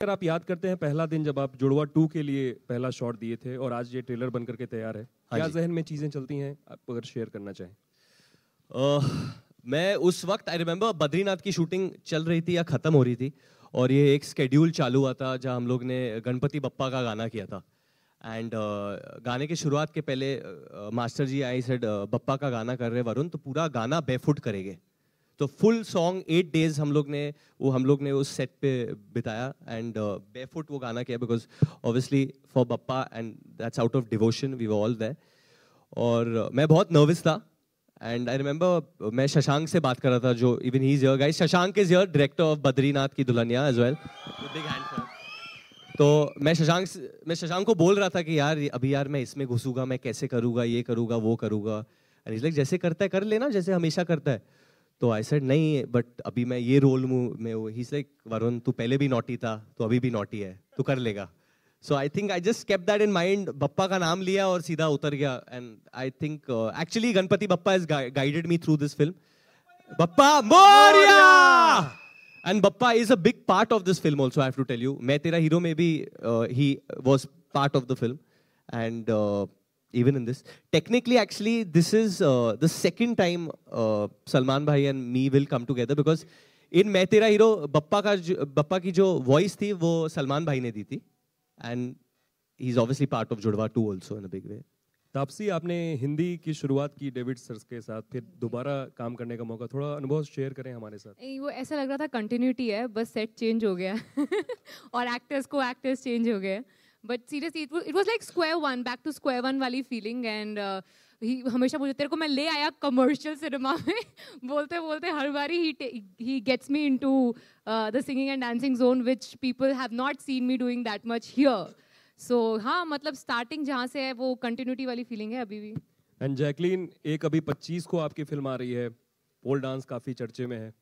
अगर आप याद करते हैं पहला दिन जब आप जुड़वा टू के लिए पहला शॉट दिए थे और आज ये ट्रेलर बन करके तैयार है हाँ क्या जहन में चीज़ें चलती हैं आप अगर शेयर करना चाहें? अह, मैं उस वक्त आई रिमेम्बर बद्रीनाथ की शूटिंग चल रही थी या ख़त्म हो रही थी और ये एक स्केड्यूल चालू हुआ था जहाँ हम लोग ने गणपति बप्पा का गाना किया था। एंड uh, गाने की शुरुआत के पहले master ji I said Bappa का गाना कर रहे वरुण तो पूरा गाना बेफुट करेंगे। तो फुल सॉन्ग एट डेज़ हम लोग ने वो हम लोग ने उस सेट पे बिताया एंड बेफुट वो गाना किया because obviously for Bappa and that's out of devotion we all there और uh, मैं बहुत नर्वस था एंड आई रिमेंबर मैं शशांक से बात कर रहा था जो even he is here guys Shashank is here director of Badrinath ki Dulhania as well big hand तो मैं शशांक मैं शशांक को बोल रहा था कि यार अभी यार मैं इसमें घुसूँगा मैं कैसे करूँगा ये करूँगा वो करूँगा। एंड इज़ लाइक जैसे करता है कर लेना जैसे हमेशा करता है। तो आई सेड नहीं बट अभी मैं ये रोल में हूँ ही लाइक वरुण तू पहले भी नोटी था तो अभी भी नोटी है तू कर लेगा. So I think I just kept that in mind Bappa का नाम लिया और सीधा उतर गया and I think actually Ganpati Bappa is guided me through this film Bappa Moriya! And Bappa is a big part of this film also I have to tell you Main Tera Hero में भी he was part of the film and even in this. Technically actually this is uh, the second time uh, salman bhai and me will come together because in Main Tera Hero Bappa का बप्पा की जो voice थी वो सलमान भाई ने दी थी and he is obviously part of Judwaa two also in a big way Taapsee आपने हिंदी की शुरुआत की डेविड सर के साथ फिर दोबारा काम करने का मौका थोड़ा अनुभव शेयर करें हमारे साथ वो ऐसा लग रहा था कंटिन्यूटी है बस सेट चेंज हो गया और एक्टर्स को एक्टर्स चेंज हो गए but seriously it was like square one back to square one वाली फीलिंग एंड ही हमेशा बोलते, तेरे को मैं ले आया कमर्शियल सिनेमा में। बोलते बोलते हर बारी he he gets me into the singing and dancing zone which people have not seen me doing that much here so हाँ मतलब स्टार्टिंग जहाँ से है, वो कंटिन्यूटी वाली फीलिंग है अभी भी। एंड जैकलीन एक अभी 25 को आपकी फ़िल्म आ रही है। पोल डांस काफ़ी चर्चे में है।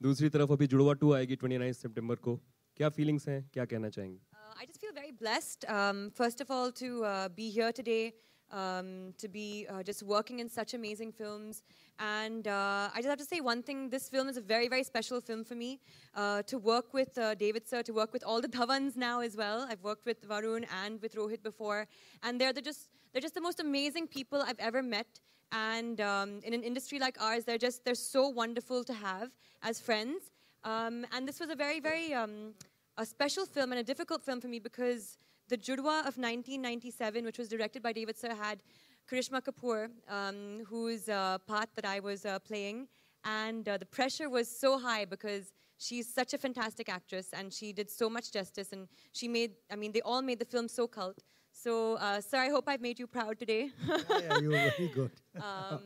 दूसरी तरफ़ अभी जुड़वा टू आएगी 29 सितंबर को। क्या फीलिंग्स हैं? क्या कहना चाहेंगे? I just feel very blessed, um, first of all, to uh, be here today, um, to be uh, just working in such amazing films. And uh, I just have to say one thing this film is a very, very special film for me. Uh, to work with uh, David Sir, to work with all the Dhavans now as well. I've worked with Varun and with Rohit before. And they're the just, they're just the most amazing people I've ever met. And um, in an industry like ours, they're just they're so wonderful to have as friends. Um, and this was a very very um, a special film and a difficult film for me because the Judwa of 1997, which was directed by David Sir, had Karishma Kapoor, um, whose uh, part that I was uh, playing, and uh, the pressure was so high because she's such a fantastic actress and she did so much justice and she made i mean they all made the film so cult so uh, sir i hope i've made you proud today yeah, yeah, you were very good. um,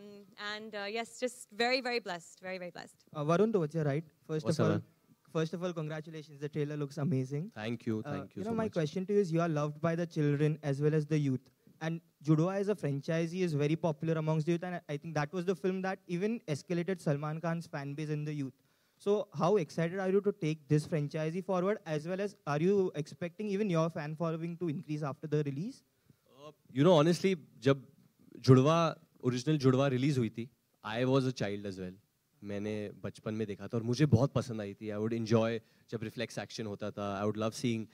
and uh, yes just very very blessed very very blessed Uh, Varun, towards your right. First What's of all, man? first of all, congratulations. The trailer looks amazing. Thank you Uh, thank you know, so my much question to you is: You are loved by the children as well as the youth, and Judwa as a franchisee is very popular amongst the youth, and I- I think that was the film that even escalated Salman Khan's fan base in the youth. So, how excited are you to take this franchisee forward, as well as are you expecting even your fan following to increase after the release? You know honestly जब जुड़वा original जुड़वा release हुई थी I was a child as well मैंने बचपन में देखा था और मुझे बहुत पसंद आई थी। आई वुड इन्जॉय जब रिफ्लेक्स एक्शन होता था। I would love seeing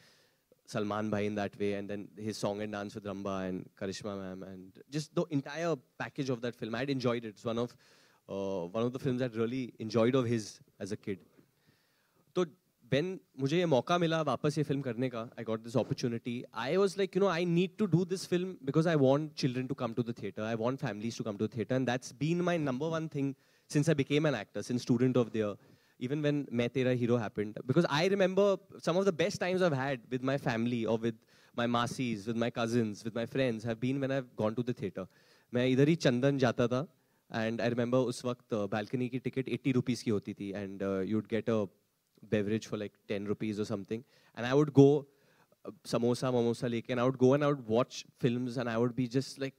Salman भाई in that way and then his song and dance with Rambha and Karisma ma'am and just the entire package of that film I enjoyed it's one of one of the film that really enjoyed of his as a kid तो when मुझे ये मौका मिला वापस ये फ़िल्म करने का। I got this opportunity I was like you know I need to do this film because I want children to come to the theatre I want families to come to the theatre and that's been my number one thing since I became an actor, since student of the year, even when Main Tera Hero happened. Because I remember some of the best times I've had with my family or with my masis, with my cousins, with my friends have been when I've gone to the theatre. मैं इधर ही चंदन जाता था and I remember उस वक्त balcony की ticket eighty rupees की होती थी and you'd get a beverage for like 10 rupees or something. And I would go uh, samosa, mamosa leke, and I would go and I would watch films and I would be just like,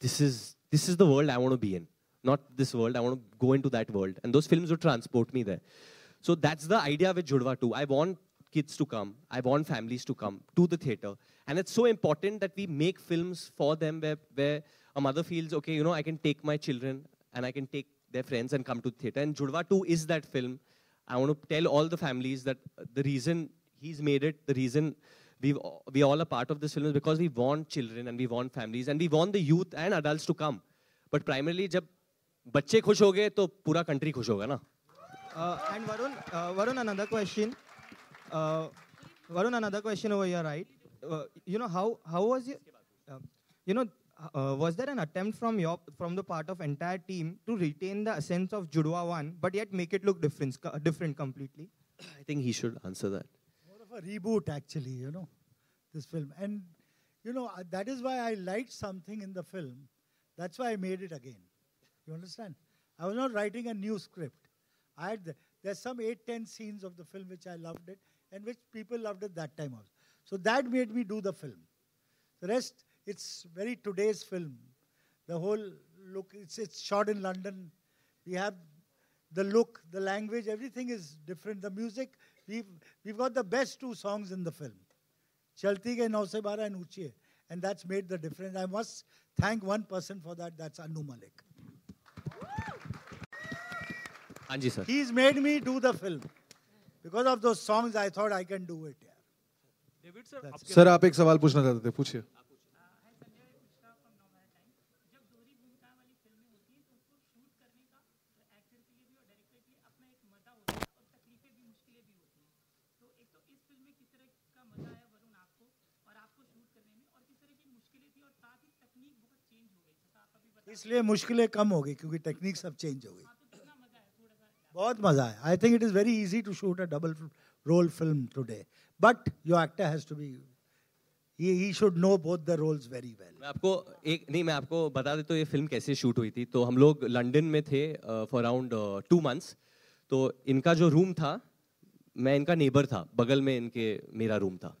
this is this is the world I want to be in. not this world. I want to go into that world. And those films would transport me there. So that's the idea with Judva too. I want kids to come. I want families to come to the theater. And it's so important that we make films for them where, where a mother feels, okay, you know, I can take my children and I can take their friends and come to the theater. And Judva 2 is that film. I want to tell all the families that the reason he's made it the reason we we all are part of this film is because we want children and we want families and we want the youth and adults to come but primarily जब बच्चे खुश हो गए तो पूरा country खुश होगा ना? And Varun Varun another question Varun another question over your right you know how how was you know was there an attempt from your from the part of entire team to retain the sense of Judwaa one but yet make it look difference different completely I think he should answer that more of a reboot actually you know this film and you know that is why I like something in the film that's why I made it again you understand i was not writing a new script i had the, there's some eight, ten scenes of the film which i loved it and which people loved at that time also so that made me do the film the rest it's very today's film the whole look it's it's shot in london we have the look, the language, everything is different. The music, we've, we've got the best two songs in the film. Chalti Ke Nau Se Bara and Uchiye. And that's made the difference. I must thank one person for that, that's Anu Malik. हाँ जी sir He's made me do the film. Because of those songs, I thought I can do it. Yeah. David sir sir आप एक सवाल पूछना चाहते थे पूछिए इसलिए मुश्किलें कम हो गई क्योंकि टेक्निक सब चेंज हो गई बहुत मज़ा आया। I think it is very easy to shoot a double role film today but your actor has to be he should know both the roles very well मैं आपको एक, नहीं, मैं आपको बता देता हूँ ये फ़िल्म कैसे शूट हुई थी। तो हम लोग लंदन में थे फॉर अराउंड टू मंथ्स तो इनका जो रूम था, मैं इनका नेबर था, बगल में इनके, मेरा रूम था।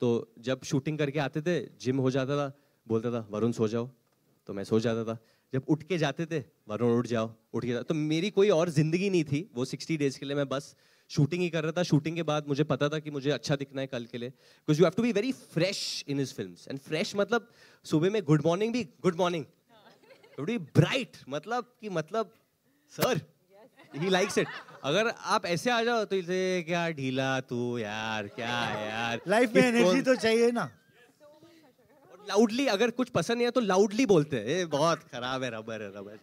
तो जब शूटिंग करके आते थे जिम हो जाता था, बोलता था, वरुण सो जाओ। तो मैं सो जाता था। जब उठ के जाते थे वरुण उठ जाओ उठ के जाओ। तो मेरी कोई और ज़िंदगी नहीं थी वो सिक्सटी डेज़ के लिए मैं बस शूटिंग ही कर रहा था। शूटिंग के बाद मुझे पता था कि मुझे अच्छा दिखना है कल के लिए। Because you have to be very fresh in his film and fresh मतलब सुबह में गुड मॉर्निंग भी गुड मॉर्निंग ब्राइट मतलब कि मतलब सर ही लाइक्स इट अगर आप ऐसे आ जाओ तो इसे क्या ढीला तू यार क्या यार? लाइफ में एनर्जी तो चाहिए ना। लाउडली अगर कुछ पसंद नहीं है तो लाउडली बोलते हैं। "ए, बहुत खराब है रबर है रबर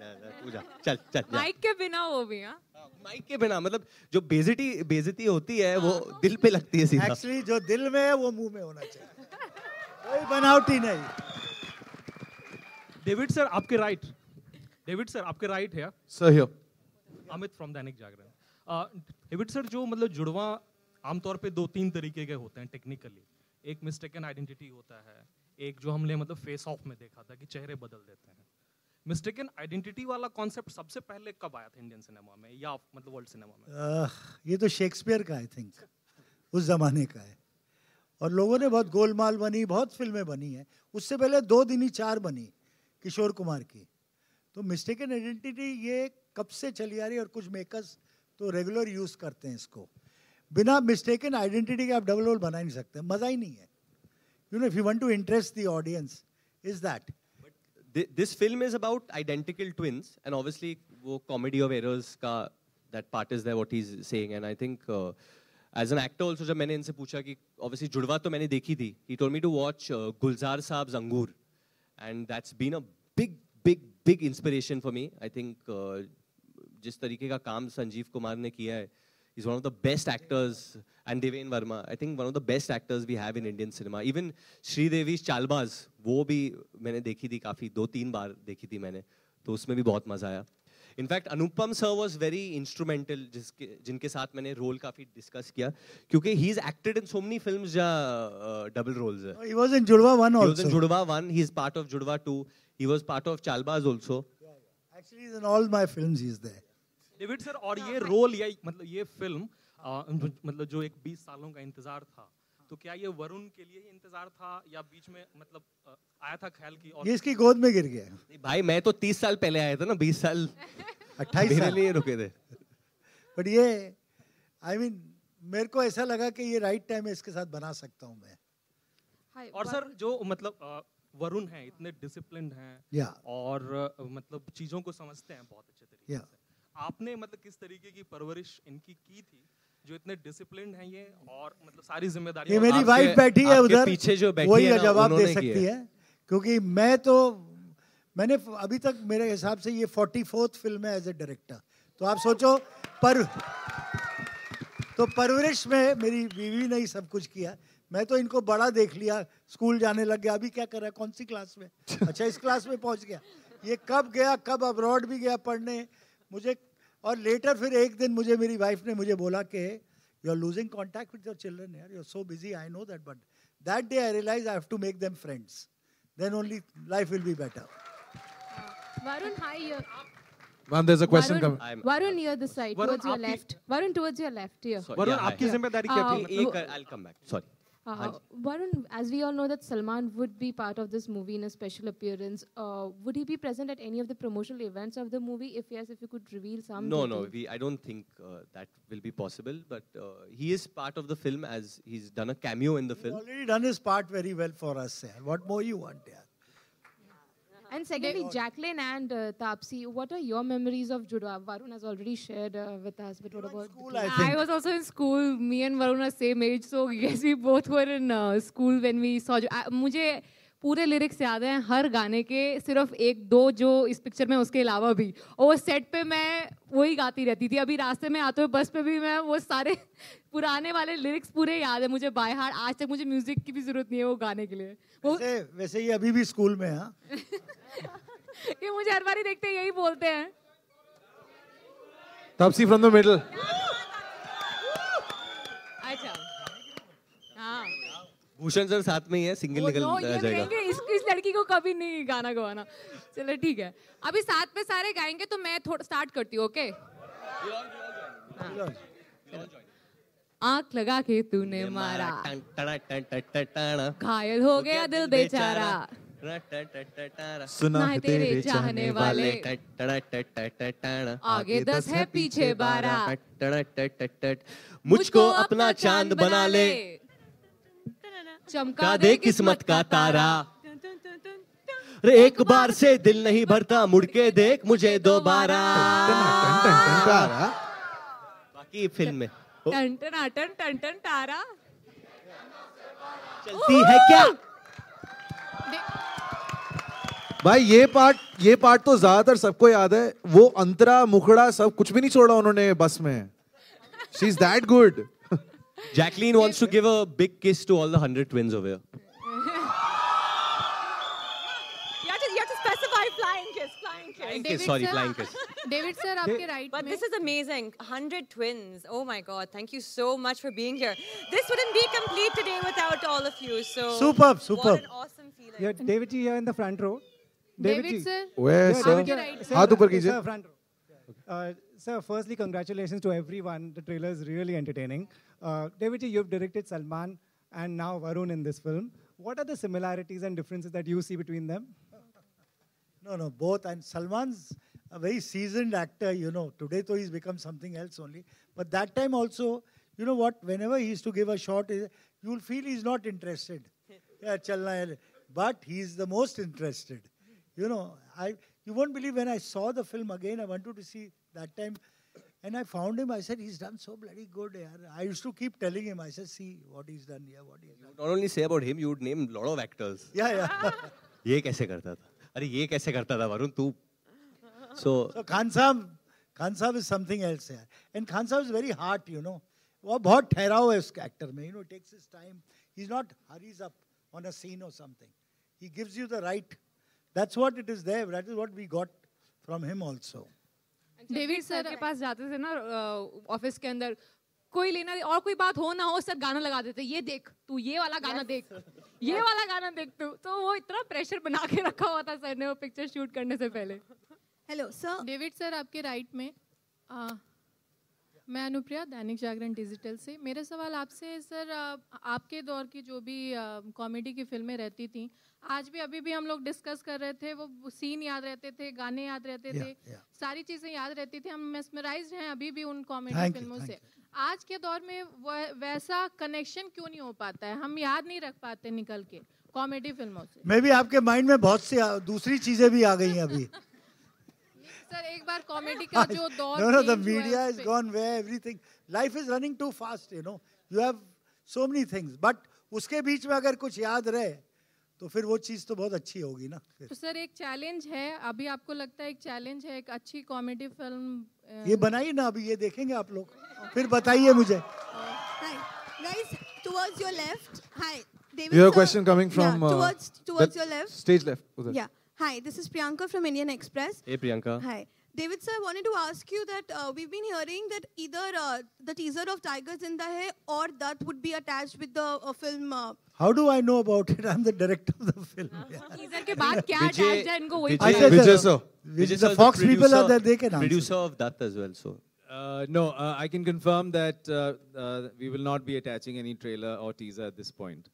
तू जा चल चल माइक के बिना वो भी हाँ। माइक के बिना मतलब जो बेइज्जती बेइज्जती होती है वो दिल पे लगती है सीधा। एक्चुअली जो दिल में है वो मुँह में होना चाहिए। कोई बनावटी नहीं। डेविड सर आपके राइट डेविड सर आपके राइट है sir here Amit from Dainik Jagran. David sir जो मतलब जुड़वा आमतौर पे दो तीन तरीके के होते हैं टेक्निकली एक मिस्टेकन आइडेंटिटी होता है एक जो हमने मतलब फेस ऑफ़ में देखा था कि चेहरे बदल देते हैं। मिस्टेकन आइडेंटिटी वाला कॉन्सेप्ट सबसे पहले कब आया था इंडियन सिनेमा में? या मतलब वर्ल्ड सिनेमा में? आह, ये तो शेक्सपियर का आई थिंक उस जमाने का है। और लोगों ने बहुत गोलमाल बनी बहुत फ़िल्में बनी हैं। उससे पहले दो दिन ही चार बनी किशोर कुमार की। तो मिस्टेकन आइडेंटिटी ये कब से चली आ रही है और कुछ मेकर्स तो रेगुलर यूज़ करते हैं इसको। बिना मिस्टेकन आइडेंटिटी के आप डबल रोल बना ही नहीं सकते। मज़ा ही नहीं है। You know if you want to interest the audience is that Thi- this film is about identical twins and obviously वो comedy of errors का that part is there what he's saying and I think uh, as an actor also जब मैंने इनसे पूछा कि obviously जुड़वा तो मैंने देखी थी he told me to watch uh, गुलजार साहब जंगूर and that's been a big big big inspiration for me I think uh, जिस तरीके का काम संजीव कुमार ने किया है He's one of the best actors, and Deven Verma. I think one of the best actors we have in Indian cinema. Even Sridevi's Chalbaz, वो भी मैंने देखी थी काफ़ी दो तीन बार देखी थी मैंने तो उसमें भी बहुत मज़ा आया in fact Anupam sir was very instrumental जिसके जिनके साथ मैंने रोल काफ़ी डिस्कस किया क्योंकि he is acted in so many films जा डबल रोल्स है he was in Judwaa one He was in also Judva 1, he is part of Judva 2, he was part of Chalbaz also. Actually in all my films he is there David sir और ये role या मतलब ये film जो- मतलब जो एक 20 सालों का इंतज़ार था तो क्या ये वरुण के लिए ही इंतज़ार था या बीच में मतलब आया था ख्याल की और ये इसकी गोद में गिर गया। नहीं, भाई मैं तो 30 साल पहले आया था ना 20 साल। 28 मेरे साल। लिए रुके थे। बट ये आई मीन मेरे को ऐसा लगा कि ये राइट टाइम है इसके साथ बना सकता हूँ मैं। और सर जो मतलब वरुण हैं इतने डिसिप्लिन हैं या और मतलब चीज़ों को समझते हैं बहुत अच्छे तरीके Yeah. से। आपने मतलब किस तरीके की परवरिश इनकी की थी? जो इतने डिसिप्लिन हैं ये और मतलब सारी ज़िम्मेदारी ये मेरी वाइफ बैठी है उधर पीछे जो बैठी वही है जवाब दे सकती है। क्योंकि मैं तो मैंने अभी तक मेरे हिसाब से ये फोर्टी फोर्थ फ़िल्म है एज ए डायरेक्टर तो आप सोचो पर तो परवरिश में मेरी बीवी ने ही सब कुछ किया। मैं तो इनको बड़ा देख लिया स्कूल जाने लग गया। अभी क्या कर रहा है? कौन सी क्लास में? अच्छा इस क्लास में पहुँच गया। ये कब गया कब अब्रॉड भी गया पढ़ने? मुझे और लेटर फिर एक दिन मुझे मेरी वाइफ ने मुझे बोला कि you are losing contact with your children यार you are so busy I know that but that day I realize I have to make them friends then only life will be better Varun, hi. Here. Ma'am, there's a question Varun, coming. I'm- Varun, here this side, Varun, towards your left. Varun, towards your left, here. Sorry, Varun yeah. आपकी ज़िम्मेदारी क्या Uh, थी एक I'll come back. Sorry. Uh, Varun, as we all know that Salman would be part of this movie in a special appearance. Uh, would he be present at any of the promotional events of the movie? If yes, if you could reveal some. No, no, we, I don't think uh, that will be possible. But uh, he is part of the film as he's done a cameo in the He's film. already done his part very well for us. yaar. What more you want? yaar? And secondly, Jacqueline and uh, Tapsi, what are your memories of Judwa? Varun has already shared uh, with us, but what about School, I I was also in school. Me and Varun are same age, so yes, we both were in uh, school when we saw. Uh, मुझे पूरे lyrics याद हैं हर गाने के सिर्फ़ एक दो जो इस पिक्चर में उसके अलावा भी और वो सेट पे मैं वही गाती रहती थी अभी रास्ते में आते हुए बस पे भी मैं वो सारे पुराने वाले लिरिक्स पूरे याद है मुझे बाय हार्ट आज तक मुझे म्यूज़िक की भी ज़रूरत नहीं है वो गाने के लिए। वो वैसे वैसे ये अभी भी स्कूल में हाँ ये मुझे हर बार ही देखते यही बोलते हैं। The middle. अच्छा। हाँ। भूषण सर साथ में ही है सिंगल निकल जाएगा। इस, इस लड़की को कभी नहीं गाना गवाना। चलो ठीक है। अभी साथ में सारे गाएँगे तो मैं थोड़ा स्टार्ट करती हूँ ओके आँख लगा के तूने मारा। घायल हो गया दिल बेचारा। सुना है है तेरे चाहने वाले। आगे दस है पीछे बारह। मुझको अपना चाँद बना ले चमका दे किस्मत का तारा रे एक बार से दिल नहीं भरता मुड़ के देख मुझे दोबारा। बाकी फ़िल्म में टन आटन टन तारा। चलती है क्या? भाई ये पार्ट ये पार्ट तो ज़्यादातर सबको याद है। वो अंतरा मुखड़ा सब कुछ भी नहीं छोड़ा उन्होंने बस में। She is that good Jacqueline wants to give a big kiss to all the hundred twins of you You have to specify flying kiss, flying kiss. Flying kiss, David sir, आपके right But में. this is amazing. 100 twins. Oh my God. Thank you so much for being here. This wouldn't be complete today without all of you. So, Superb, What superb. an awesome feeling. Yeah, David ji here in the front row. David sir, Where, Yeah, sir? David ji, right. Sir, हाथ ऊपर कीजिए Sir, front row. Uh, sir, firstly, congratulations to everyone. The trailer is really entertaining. Uh, David ji, you've directed Salman and now Varun in this film. What are the similarities and differences that you see between them? No, no, both. And Salman's a very seasoned actor, you know. Today, though, he's become something else only. But that time also, you know what? Whenever he used to give a shot, eh, you'll feel he's not interested. Yeah, chalna hai. But he's the most interested. You know, I you won't believe when I saw the film again, I wanted to see that time. And I found him, I said, he's done so bloody good. yaar." I used to keep telling him, I said, see what he's done here, what he's done. Not only say about him, you would name a lot of actors. Yeah, yeah. ये कैसे करता था अरे ये कैसे करता था वरुण तू so So Khan Sahib, Khan Sahib is something else here. And Khan Sahib is very hard, you know. वो बहुत ठहराव है उसके एक्टर में, you know, takes his time. He's not hurries up on a scene or something. He gives you the right. That's what it is there. That is what we got from him also. David sir के पास जाते थे ना office के अंदर कोई लेना और कोई बात हो ना हो सर गाना लगा देते ये देख तू ये वाला गाना देख ये वाला गाना देख तू तो वो इतना प्रेशर बना के रखा हुआ था सर ने वो पिक्चर शूट करने से पहले हेलो सर डेविड सर आपके राइट में आ, मैं अनुप्रिया दैनिक जागरण डिजिटल से। मेरा सवाल आपसे है सर आ, आपके दौर की जो भी कॉमेडी की फ़िल्में रहती थी आज भी अभी भी हम लोग डिस्कस कर रहे थे वो सीन याद रहते थे गाने याद रहते Yeah, थे yeah. सारी चीज़ें याद रहती थी हम मेस्मराइज हैं अभी भी उन कॉमेडी you, फ़िल्मों thank से। आज के दौर में वैसा कनेक्शन क्यों नहीं हो पाता है? हम याद नहीं रख पाते निकल के कॉमेडी फ़िल्मों से। मे भी आपके माइंड में बहुत सी दूसरी चीज़ें भी आ गई हैं अभी। सर एक बार कॉमेडी का जो दौर है media उस has पे- gone where everything. Life is running too fast, you know. You have so many things. But उसके बीच में अगर कुछ याद रहे तो फिर वो चीज़ तो बहुत अच्छी होगी ना तो सर एक चैलेंज है अभी आपको लगता है एक चैलेंज है एक अच्छी कॉमेडी फ़िल्म ये बनाइए ना अभी ये देखेंगे आप लोग फिर बताइए मुझे guys, towards your left. Hi, David. You have a question coming from yeah, uh, towards towards your left. Stage left. उधर. Yeah. Hi, this is Priyanka from Indian Express. Hey Priyanka. Hi. David sir, I wanted to ask you that uh, we've been hearing that either uh, the teaser of Tigers in the Hai or that would be attached with the uh, film. Uh, How do I know about it? I'm the director of the film. Teaser के बाद क्या Vijay- attached है इनको वही I Vijay- said, Vijay uh, sir. Which Vijay the sir is Fox people are producer- there, they can answer. Producer of that as well. So Uh, no, uh, I can confirm that uh, uh, we will not be attaching any trailer or teaser at this point.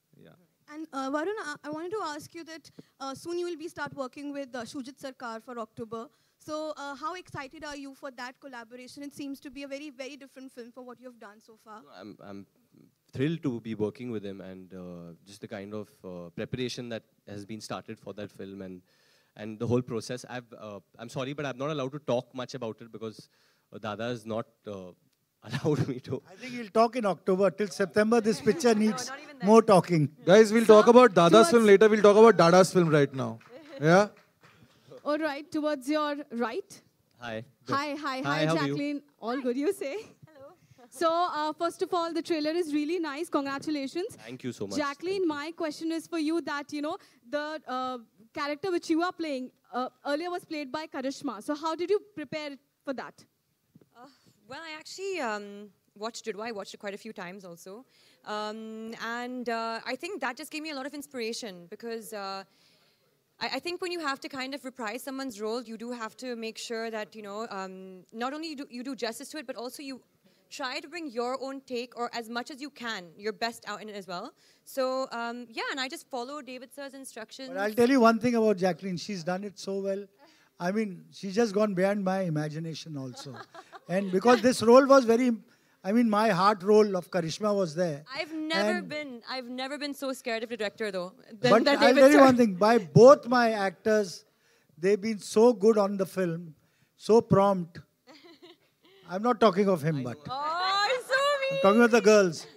And uh, Varun, I, I wanted to ask you that uh, soon you will be start working with uh, Shujit Sarkar for October. So uh, how excited are you for that collaboration? It seems to be a very, very different film for what you have done so far. I'm, I'm thrilled to be working with him and uh, just the kind of uh, preparation that has been started for that film and and the whole process. I've uh, I'm sorry, but I'm not allowed to talk much about it because uh, Dada is not uh, allowed me to. I think he'll talk in October. Till September, this picture needs more talking. Guys, we'll talk about Dada's film later. We'll talk about Dada's film right now. Yeah. All right, towards your right. Hi. Hi, hi, hi, Hi, how are you? Jacqueline. All good, you say? Hello. So, uh, first of all, the trailer is really nice. Congratulations. Thank you so much. Jacqueline, my question is for you that, you know, the uh, character which you are playing uh, earlier was played by Karishma. So, how did you prepare for that? Well, I actually um, watched Judwa. I watched it quite a few times also. Um, and uh, I think that just gave me a lot of inspiration because uh, I, I think when you have to kind of reprise someone's role, you do have to make sure that, you know, um, not only you do, you do justice to it, but also you try to bring your own take or as much as you can, your best out in it as well. So, um, yeah, and I just followed David Sir's instructions. But I'll tell you one thing about Jacqueline. She's done it so well. I mean, she's just gone beyond my imagination also. and because this role was very, I mean, my heart role of Karishma was there. I've never And- been I've never been so scared of the director though. Than, but than I'll tell you one thing. By both my actors, they've been so good on the film, so prompt. I'm not talking of him, but Oh, so I'm talking about the girls.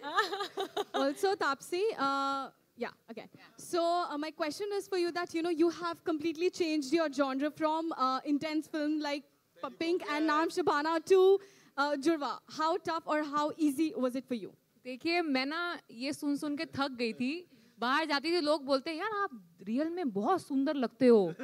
also, Tapsi, uh, yeah, okay. So, uh, my question is for you that, you know, you have completely changed your genre from uh, intense film like P- Pink and Naam Shabana to uh, Jurwa. How tough or how easy was it for you? देखिए मैं ना ये सुन सुन के थक गई थी बाहर जाती थी लोग बोलते हैं यार आप रियल में बहुत सुंदर लगते हो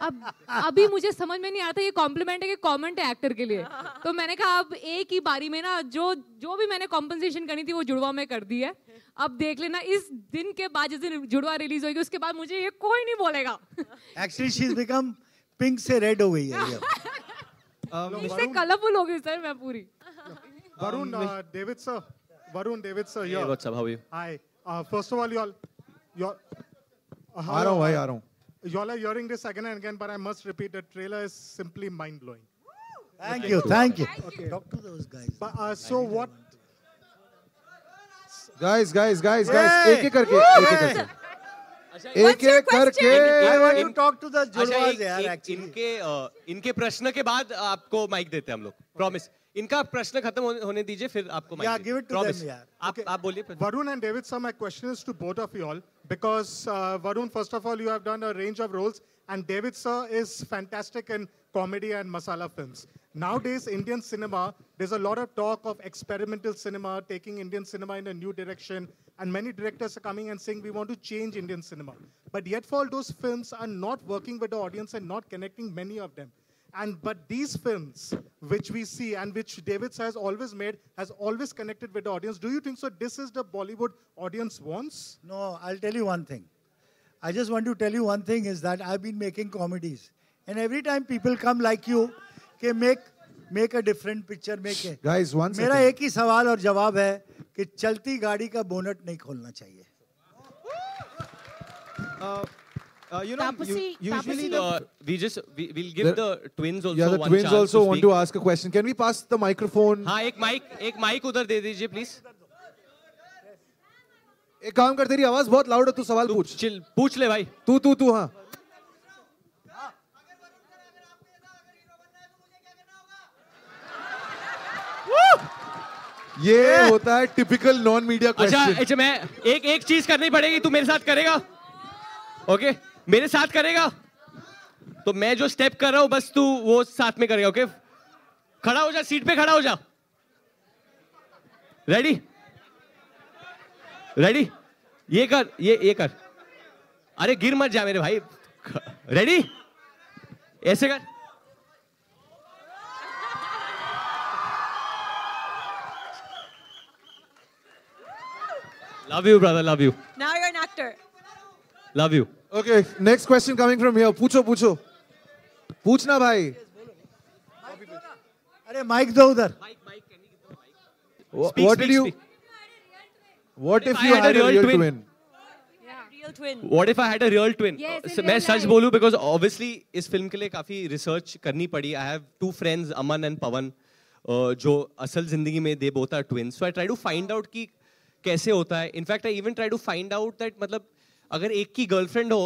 अब अभी मुझे समझ में नहीं आता ये कॉम्प्लीमेंट है कि कमेंट है एक्टर के लिए तो मैंने कहा अब एक ही बारी में ना जो जो भी मैंने कॉम्पनसेशन करनी थी वो जुड़वा में कर दी है अब देख लेना इस दिन के बाद जिस दिन जुड़वा रिलीज़ होगी उसके बाद मुझे ये कोई नहीं बोलेगा Actually, she's become pink से red हो गई है। इससे कलरफुल हो गई सर मैं पूरी Varun, uh, David sir. Varun, David sir, here. Hey, what's up? How are you? Hi. Uh, first of all, you all, you all, uh, आ रहा हूँ भाई आ रहा हूँ. Are hearing this again and again, but I must repeat, the trailer is simply mind-blowing. Thank you, thank you. Talk to those guys. But, uh, so what? Guys, guys, guys, guys. Hey! एक एक करके, एक एक करके. एक एक करके talk अच्छा, टू इनके इनके प्रश्न के बाद आपको माइक देते हम लोग. प्रॉमिस इनका प्रश्न खत्म होने दीजिए फिर आपको आप बोलिए Varun and David sir my question to both of you all because Varun first of all you have done range of roles and David sir is fantastic in comedy and masala film Nowadays, Indian cinema, there's a lot of talk of experimental cinema, taking Indian cinema in a new direction, and many directors are coming and saying we want to change Indian cinema. But yet, for all those films are not working with the audience and not connecting many of them. And but these films, which we see and which David has always made, has always connected with the audience. Do you think so? This is the Bollywood audience wants. No, I'll tell you one thing. I just want to tell you one thing is that I've been making comedies. And every time people come like you, कि make make a different picture, make it. Guys, one मेरा एक ही सवाल और जवाब है कि चलती गाड़ी का बोनट नहीं खोलना चाहिए Uh, uh, you know, Tapasi- u- usually the Uh, we just we, we'll give There- the twins also Yeah, the one twins chance also to want to ask a question. Can we pass the microphone? हाँ एक mic एक mic उधर दे दीजिए please एक काम कर तेरी आवाज़ बहुत लाउड है तू सवाल पूछ चिल पूछ ले भाई तू तू तू हाँ ये होता है टिपिकल नॉन मीडिया अच्छा अच्छा मैं एक एक चीज़ करनी पड़ेगी तू मेरे साथ करेगा? ओके मेरे साथ करेगा? तो मैं जो स्टेप कर रहा हूँ बस तू वो साथ में करेगा ओके खड़ा हो जा सीट पे खड़ा हो जा। रेडी रेडी ये कर ये ये कर। अरे गिर मत जा मेरे भाई। रेडी ऐसे कर। Love you brother love you Now you're an actor. Love you okay next question coming from here पूछो पूछो पूछना भाई अरे माइक दो उधर। What did you what if you had a real twin? Real twin. What if I had a real twin? Yes, मैं सच बोलूँ because obviously इस फ़िल्म के लिए काफ़ी रिसर्च करनी पड़ी. I have two friends Aman and Pawan uh, जो असल ज़िंदगी में they both are twins so I try to find out कि कैसे होता है? In fact I even try to find out that मतलब अगर एक की गर्लफ्रेंड हो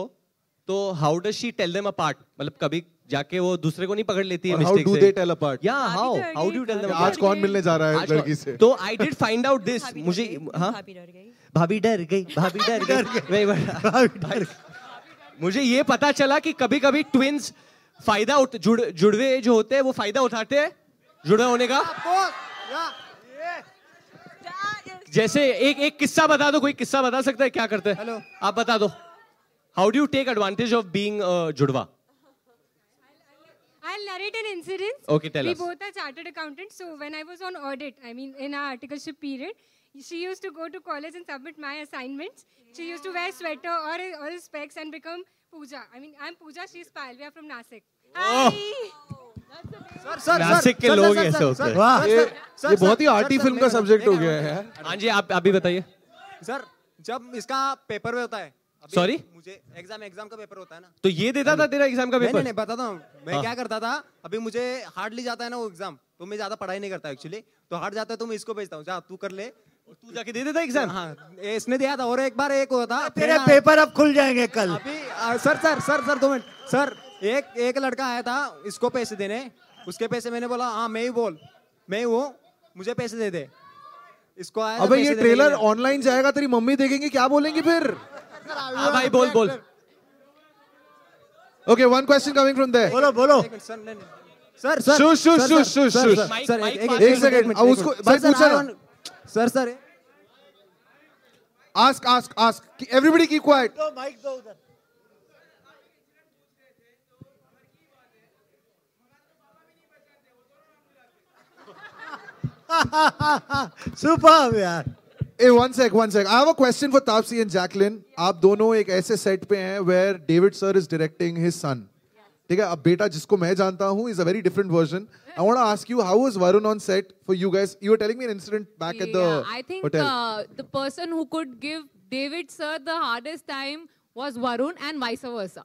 तो how does she tell them apart मतलब कभी जाके वो दूसरे को नहीं पकड़ लेती है से? या how how do tell them आज कौन मिलने जा रहा है लड़की से? तो I did find out this मुझे हाँ? भाभी डर गई। भाभी डर गई वही वही। मुझे ये पता चला कि कभी कभी ट्विंस फ़ायदा उठ जुड़ जुड़वे जो होते हैं वो फ़ायदा उठाते हैं जुड़वा होने का। जैसे एक एक किस्सा बता दो कोई किस्सा बता सकता है क्या करते हैं आप बता दो how do you take advantage of being जुड़वा I'll narrate an incident. Okay, tell we us. We both are chartered accountants. So when I was on audit, I mean, in our articleship period, she used to go to college and submit my assignments. Yeah. She used to wear sweater or or specs and become Pooja. I mean, I'm Pooja, she's Payal. We are from Nasik. Oh. Sir, Nashik के लोग ऐसे होते हैं। वाह ये ये बहुत ही आर्टी फ़िल्म का सब्जेक्ट हो गया है। हाँ। जी आप अभी बताइए। सर जब इसका पेपर में होता है Sorry? मुझे एग्ज़ाम एग्ज़ाम का पेपर होता है ना। तो ये देता था तेरा एग्ज़ाम का पेपर नहीं नहीं बताता हूँ। मैं हाँ। क्या करता था अभी मुझे हार्डली जाता है ना वो एग्ज़ाम तो मैं ज़्यादा पढ़ाई नहीं करता एक्चुअली तो हार्ड जाता है तो मैं इसको भेजता हूँ। जा तू कर ले। तू जाके दे देता एग्ज़ाम हाँ इसने दिया था और एक बार एक हुआ था तेरे पेपर अब खुल जाएँगे कल। अभी सर सर सर सर दो मिनट। सर एक एक लड़का आया था इसको पैसे देने। उसके पैसे मैंने बोला हाँ मैं ही बोल मैं ही हूँ मुझे पैसे दे दे। इसको आया अबे ये ट्रेलर ऑनलाइन जाएगा तेरी मम्मी देखेंगे क्या बोलेंगी फिर? हाँ भाई बोल बोल। Okay one question coming from there बोलो बोलो। Sir. Sir sir shush shush sir, shush sir, shush. Sir, sir, sir, एक- सेकंड अब उसको भाई पूछा sir, sir ask ask ask everybody keep quiet दो माइक दो उधर। सुपर यार। ए one sec one sec I have a question for Taapsee and Jacqueline आप दोनों एक ऐसे सेट पे हैं where David sir is directing his son ठीक है? अब बेटा जिसको मैं जानता हूँ is a very different version I want to ask you how was Varun on set for you guys you were telling me an incident back at the Yeah, I think hotel uh, the person who could give David sir the hardest time was Varun and vice versa.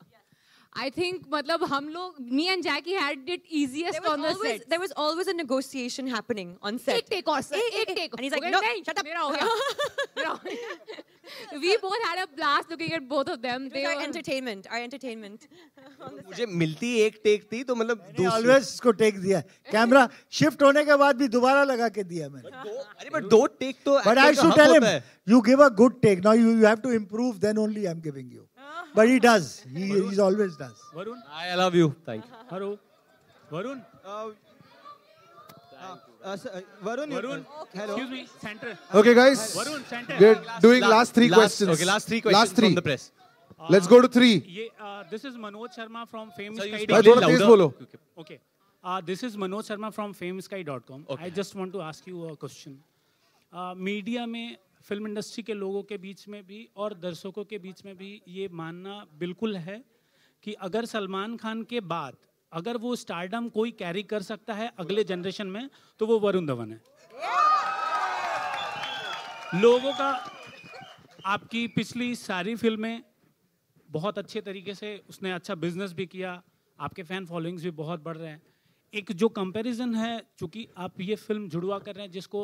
I think मतलब हम लोग me and Jackie had it easiest There was, on the always, set. there was always a negotiation happening on set. एक take और sir, Eh, eh, एक eh. take. And he's like, Okay, no, नहीं, shut up. मेरा हो गया. मेरा हो गया. we both had a blast looking at both of them. It was our entertainment, our entertainment. मुझे मिलती एक टेक थी तो मतलब दूसरी- ऑलवेज इसको टेक दिया कैमरा शिफ्ट होने के बाद भी दोबारा लगा के दिया मैंने अरे बट दो टेक तो But I actor का should हक tell him, होता है। you give a good take. Now you, you have to improve, but he does. He he's always does. Varun, I love you. Thank you. Hello, Varun. Uh, uh, uh Varun, Varun, hello. excuse me, center. Okay, guys. Varun, center. We're doing last, last three last, questions. Okay, last three questions last three. from the press. Uh, Let's go to three. Ye, uh, this is Manoj Sharma from FameSky.com. Okay. Uh, this is Manoj Sharma from FameSky.com. Okay. I just want to ask you a question. Uh, media में film industry के लोगों के बीच में भी और दर्शकों के बीच में भी ये मानना बिल्कुल है कि अगर सलमान खान के बाद अगर वो स्टारडम कोई कैरी कर सकता है अगले जनरेशन में तो वो वरुण धवन है। लोगों का आपकी पिछली सारी फ़िल्में बहुत अच्छे तरीके से उसने अच्छा बिज़नेस भी किया आपके फ़ैन फॉलोइंग्स भी बहुत बढ़ रहे हैं। एक जो कंपैरिजन है चूँकि आप ये फ़िल्म जुड़वा कर रहे हैं जिसको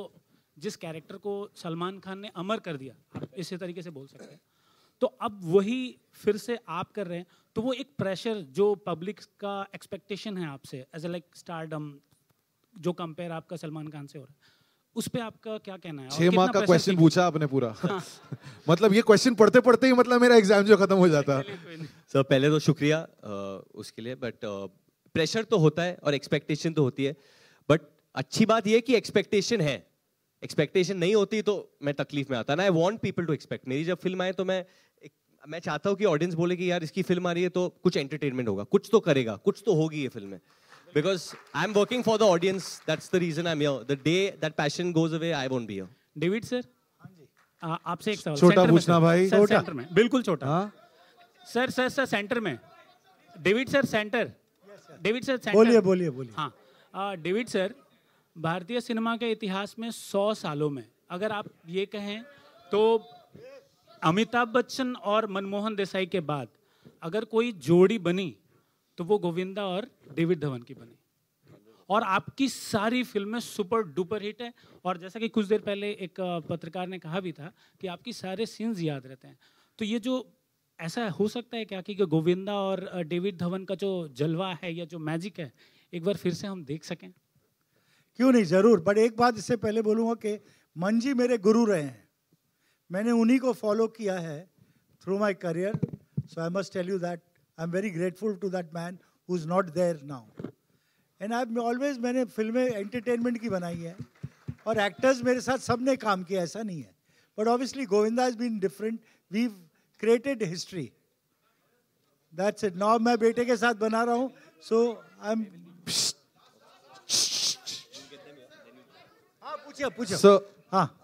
जिस कैरेक्टर को सलमान खान ने अमर कर दिया आप इसी तरीके से बोल सकते हैं। तो अब वही फिर से आप कर रहे हैं तो वो एक प्रेशर जो पब्लिक का एक्सपेक्टेशन है आपसे एज ए लाइक स्टारडम जो कंपेयर आपका सलमान खान से हो रहा है। उस पे आपका क्या कहना है? छह माह का क्वेश्चन पूछा आपने पूरा। मतलब ये क्वेश्चन पढ़ते पढ़ते ही मतलब मेरा एग्ज़ाम जो खत्म हो जाता। सर पहले तो शुक्रिया उसके लिए बट प्रेशर तो होता है और एक्सपेक्टेशन तो होती है। बट अच्छी बात यह है कि एक्सपेक्टेशन है। एक्सपेक्टेशन नहीं होती तो मैं तकलीफ़ में आता। ना I want people to expect मेरी जब फ़िल्म आए तो मैं एक, मैं चाहता हूँ कि ऑडियंस बोले कि यार इसकी फ़िल्म आ रही है तो कुछ एंटरटेनमेंट होगा। कुछ तो करेगा कुछ तो होगी ये फ़िल्म में। Because I am working for the audience that's the reason I am here the day that passion goes away I won't be here David sir? आपसे एक सवाल। छोटा पूछना भाई। सर छोटा। सेंटर में। बिल्कुल छोटा। सर सर सर सेंटर में। David sir centre. David sir centre. बोलिए, बोलिए, बोलिए। हाँ। डेविड सर भारतीय सिनेमा के इतिहास में सौ सालों में, अगर आप ये कहें तो अमिताभ बच्चन और मनमोहन देसाई के बाद अगर कोई जोड़ी बनी तो वो गोविंदा और डेविड धवन की बनी। और आपकी सारी फ़िल्में सुपर डुपर हिट है, और जैसा कि कुछ देर पहले एक पत्रकार ने कहा भी था कि आपकी सारे सीन्स याद रहते हैं। तो ये जो, ऐसा हो सकता है क्या कि गोविंदा और डेविड धवन का जो जलवा है या जो मैजिक है, एक बार फिर से हम देख सकें? क्यों नहीं? ज़रूर बट एक बात इससे पहले बोलूँगा कि मंजी मेरे गुरु रहे हैं। मैंने उन्हीं को फॉलो किया है through my career so I must tell you that I am very grateful to that man who is not there now and I always मैंने फ़िल्में एंटरटेनमेंट की बनाई है, और एक्टर्स मेरे साथ सबने काम किया, ऐसा नहीं है। But obviously Govinda has been different we created history that's it now मैं बेटे के साथ बना रहा हूँ सो आई एम पूछिए पूछिए। So- हाँ।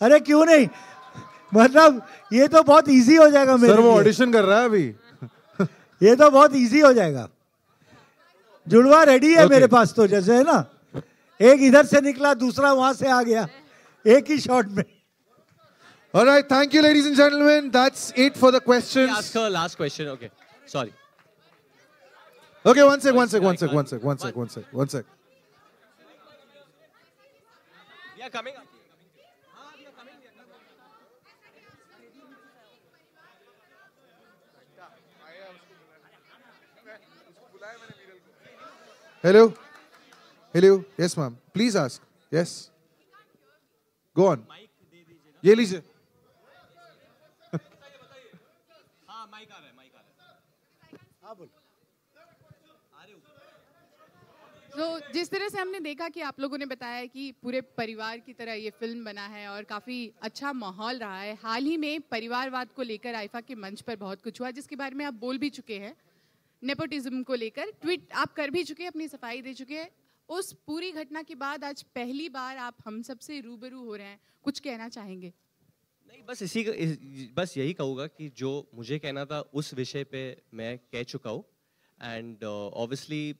अरे क्यों नहीं? मतलब ये तो बहुत इजी हो जाएगा मेरे सर वो ऑडिशन कर रहा है अभी। ये तो बहुत इजी हो जाएगा। जुड़वा रेडी है Okay. मेरे पास तो जैसे है ना? एक इधर से निकला दूसरा वहाँ से आ गया। एक ही शॉट में। All right, thank you, ladies and gentlemen. That's it for the questions. ask her last question okay. Sorry. Okay, one sec, one sec, one sec, one sec, one sec, one sec, one sec. yeah coming up Hello? Hello? Yes, ma'am. Please ask. Yes. Go on. ये लीजिए तो जिस तरह से हमने देखा कि आप लोगों ने बताया कि पूरे परिवार की तरह ये फ़िल्म बना है और काफ़ी अच्छा माहौल रहा है, हाल ही में परिवारवाद को लेकर आइफा के मंच पर बहुत कुछ हुआ, जिसके बारे में आप बोल भी चुके हैं, नेपोटिज्म को लेकर, ट्वीट आप कर भी चुके हैं, अपनी सफ़ाई दे चुके हैं। उस पूरी घटना के बाद आज पहली बार आप हम सबसे रूबरू हो रहे हैं, कुछ कहना चाहेंगे? नहीं, बस इसी का- इस- बस यही कहूँगा कि जो मुझे कहना था उस विषय पे मैं कह चुका हूँ। And obviously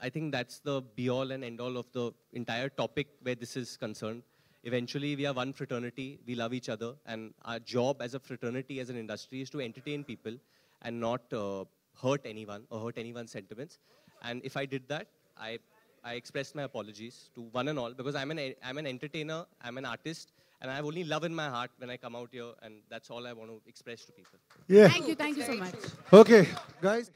I think that's the be all and end all of the entire topic where this is concerned. Eventually, we are one fraternity, we love each other, and our job as a fraternity, as an industry, is to entertain people and not uh, hurt anyone or hurt anyone's sentiments. And if I did that, I, I expressed my apologies to one and all because I'm an, I'm an entertainer, I'm an artist, and I have only love in my heart when I come out here, and that's all I want to express to people. Yeah. Thank you, thank you so much. Okay, guys.